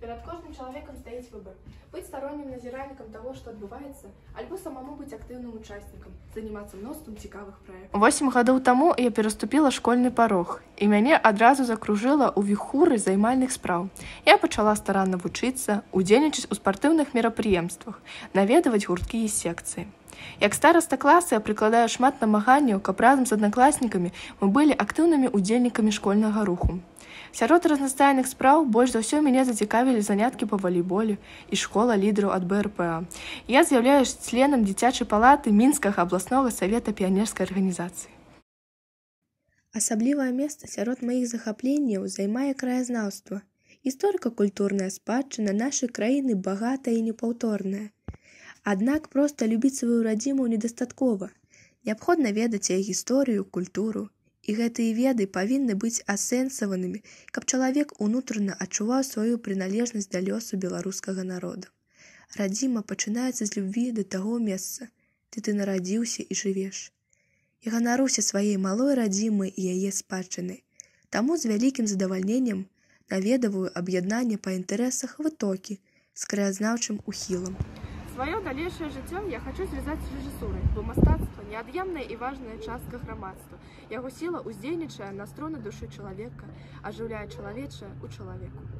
Перед кожным человеком стоит выбор. Быть сторонним назиральником того, что отбывается, альбо самому быть активным участником, заниматься множеством цікавых проектов. Восемь гадоў таму я пераступила школьны парог, і мяне адразу закружыла ў віхуры займальных спраў. Я пачала старанна вучыцца, удзельнічаць у спартыўных мерапрыемствах, наведаваць гурткі і секцыі. Як стараста класа я прыкладаю шмат намаганняў, каб разам з аднакласнікамі мы былі актыўнымі удзельнікамі школьнага руху. Сярод разнастайных спраў больш за ўсё мяне зацікавілі заняткі па валейболе і школа лідараў ад БРПА. Я з'яўляюсь членам дзіцячай палаты мінскага абласнога савета піянерскай арганізацыі. Асаблівае месца сярод маіх захапленняў займае краязнаўства. Гісторыка-культурная спадчына нашай краіны багатая і непаўторная. Аднак проста любіць сваю радзіму недастаткова. Неабходна ведаць яе гісторыю, культуру. І гэтыя веды павінны быць асэнсаванымі, каб чалавек унутрана адчуваў сваю прыналежнасць да лёсу беларускага народа. Радзіма пачынаецца з любві да таго месца, дзе ты нарадзіўся і жывеш. Я ганаруся сваей малой радзімы і яе спадчыны. Таму з вялікім задавальненнем наведаваю аб'яднанне па інтарэсах вытокі з краязнаўчым ухілам. Свое дальнейшее жыццё я хочу звязаць з рэжысурай, бо мастацтва неад'емная і важная частка грамадства. Яго сіла ўздзейнічае на струны душы чалавека, ажыўляе чалавечае ў чалавеку.